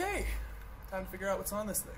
Okay, time to figure out what's on this thing.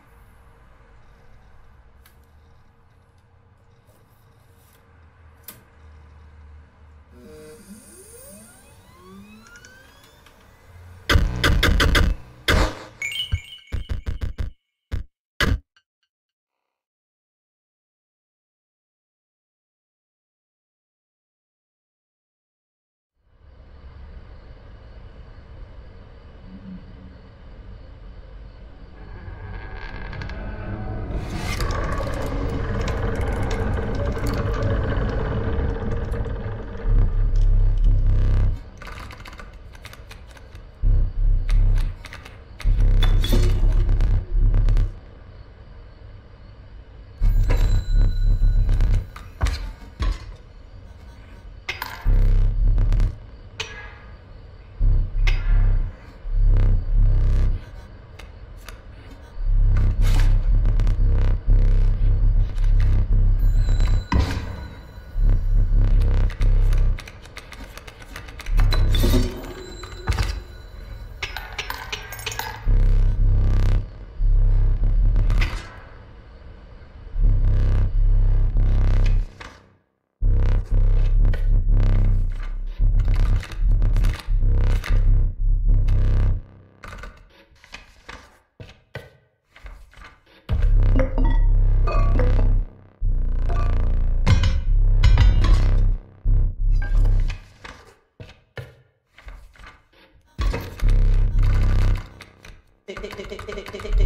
de, de, de, de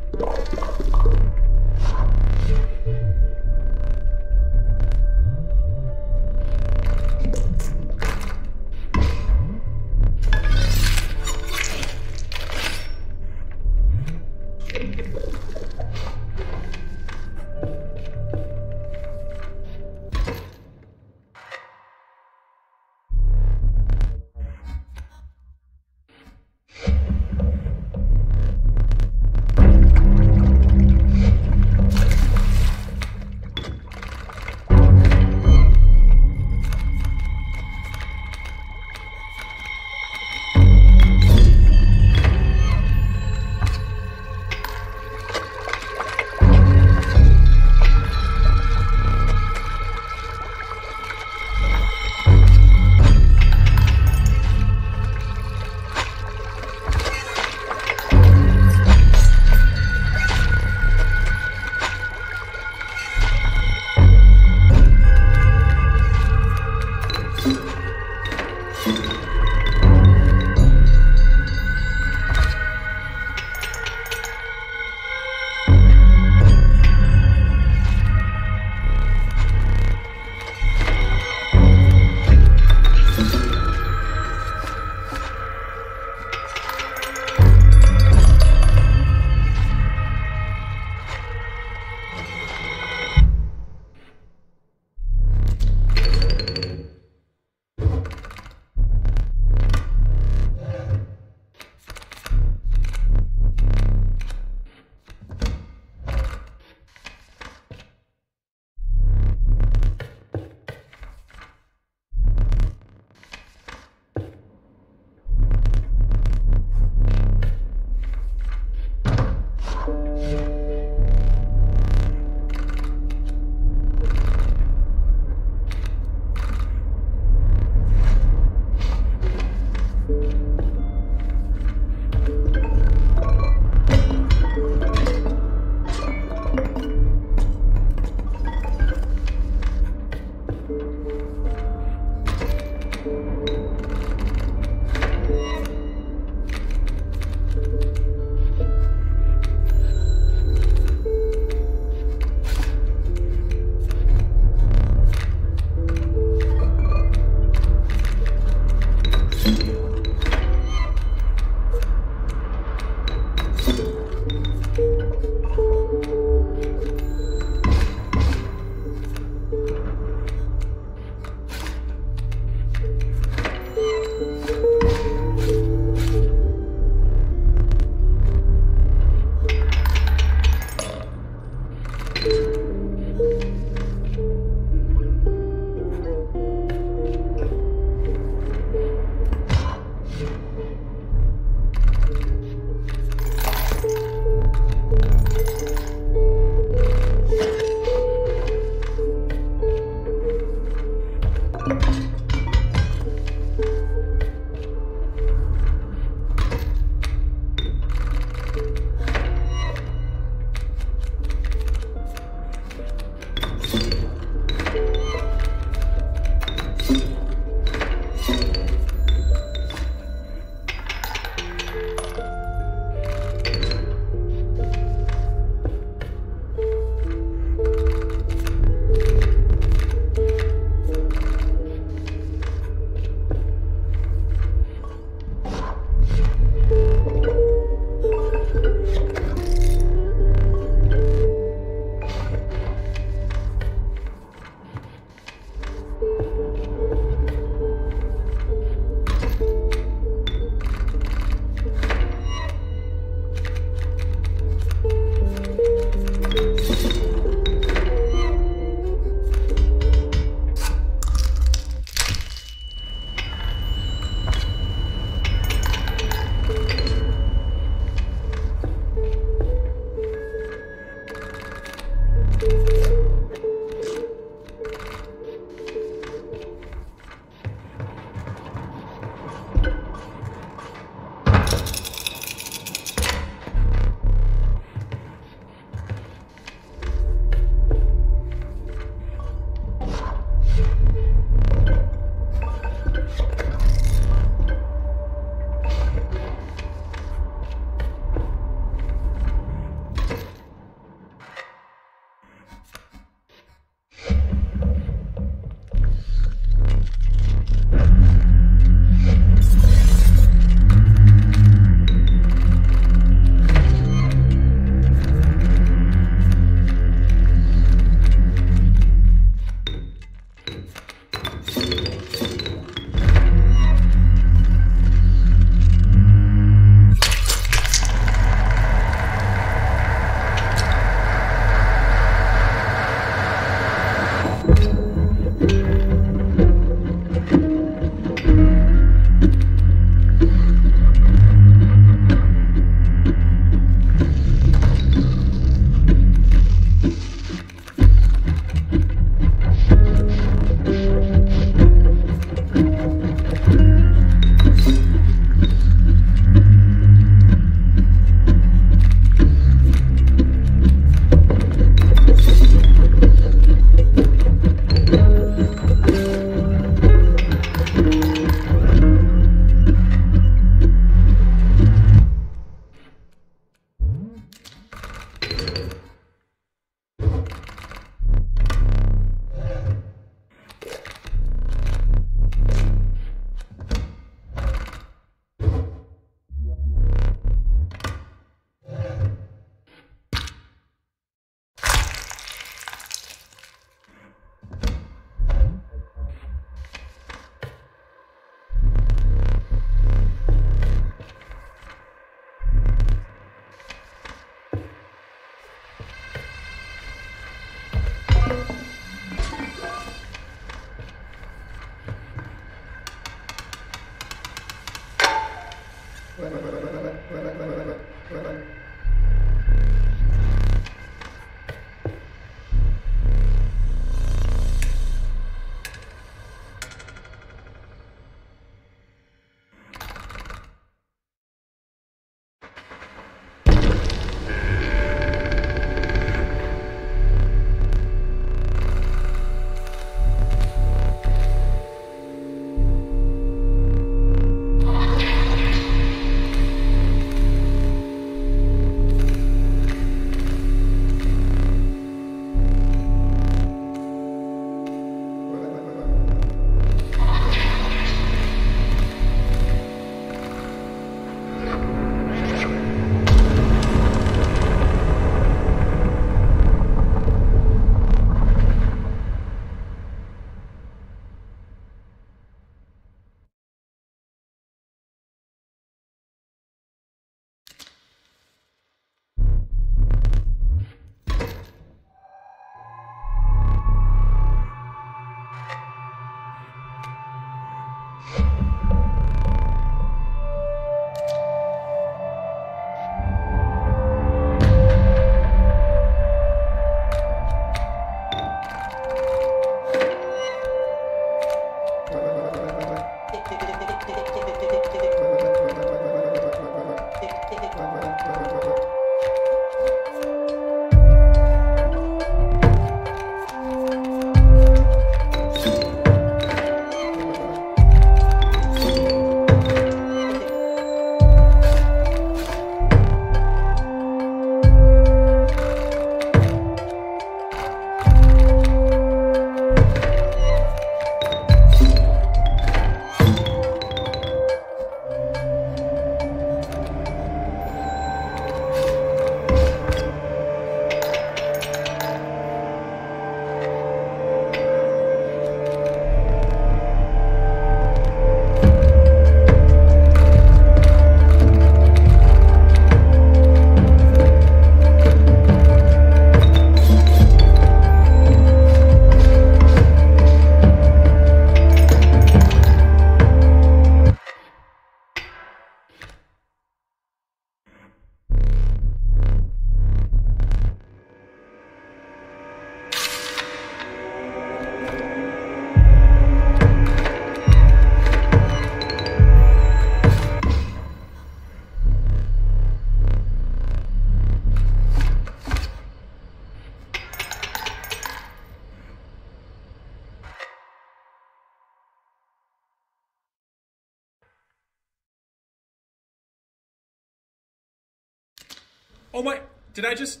Oh my, did I just,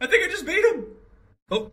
I think I just beat him. Oh.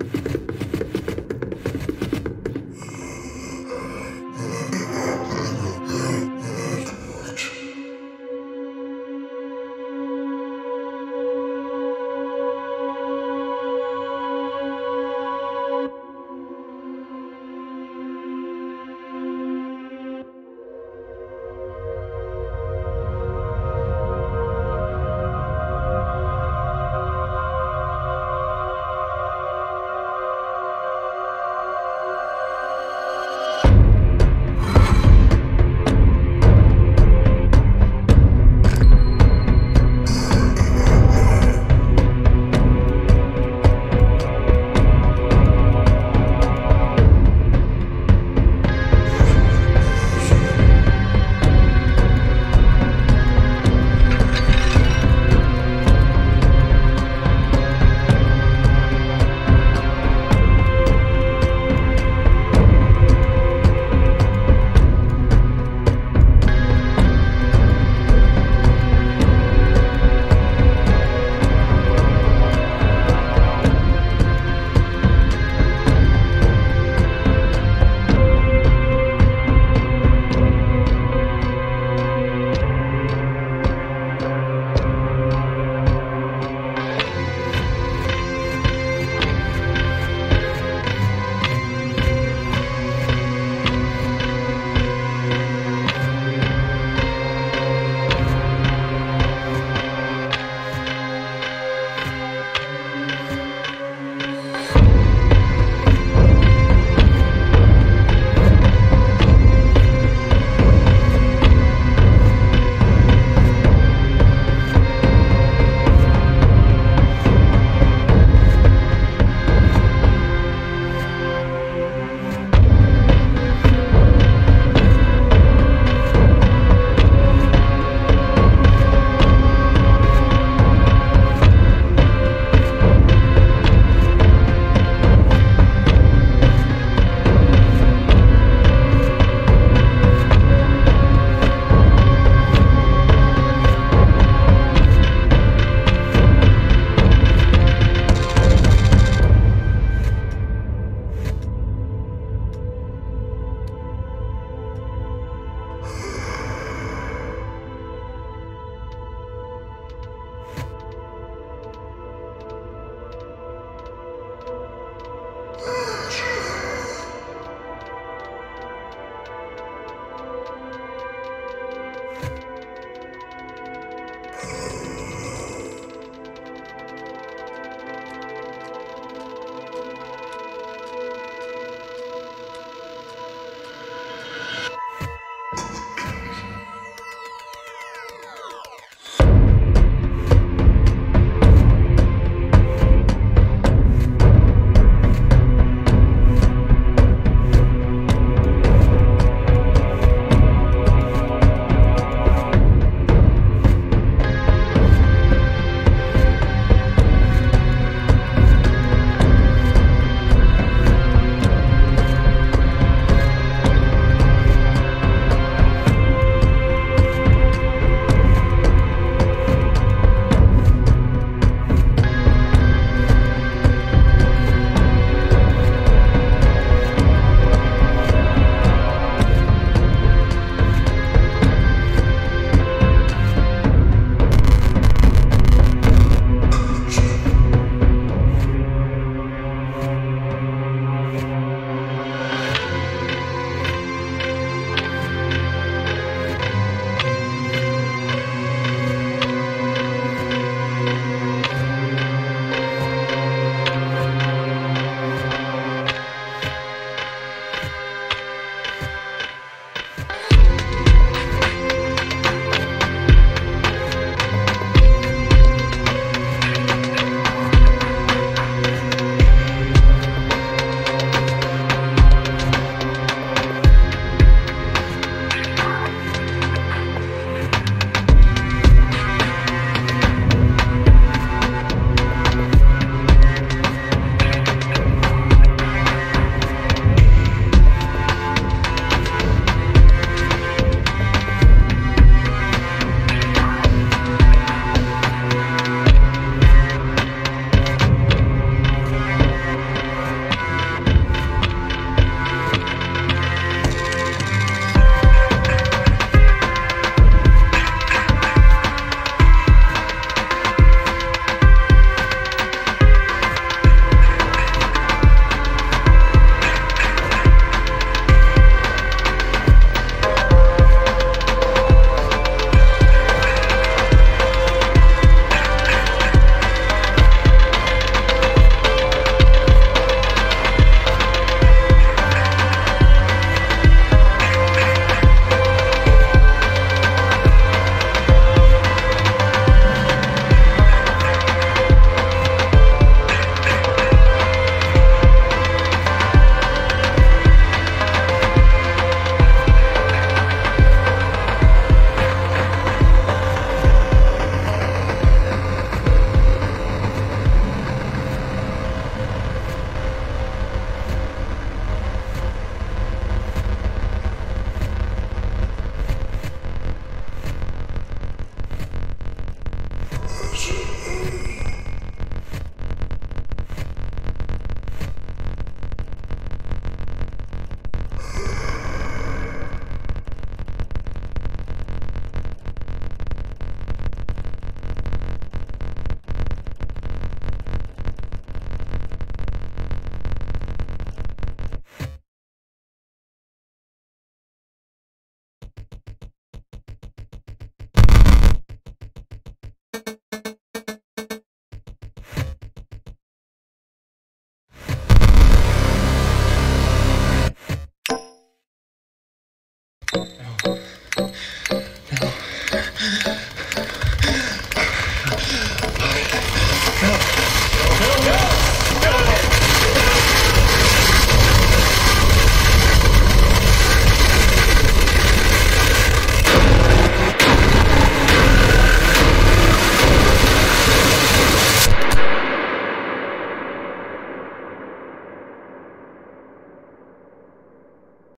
you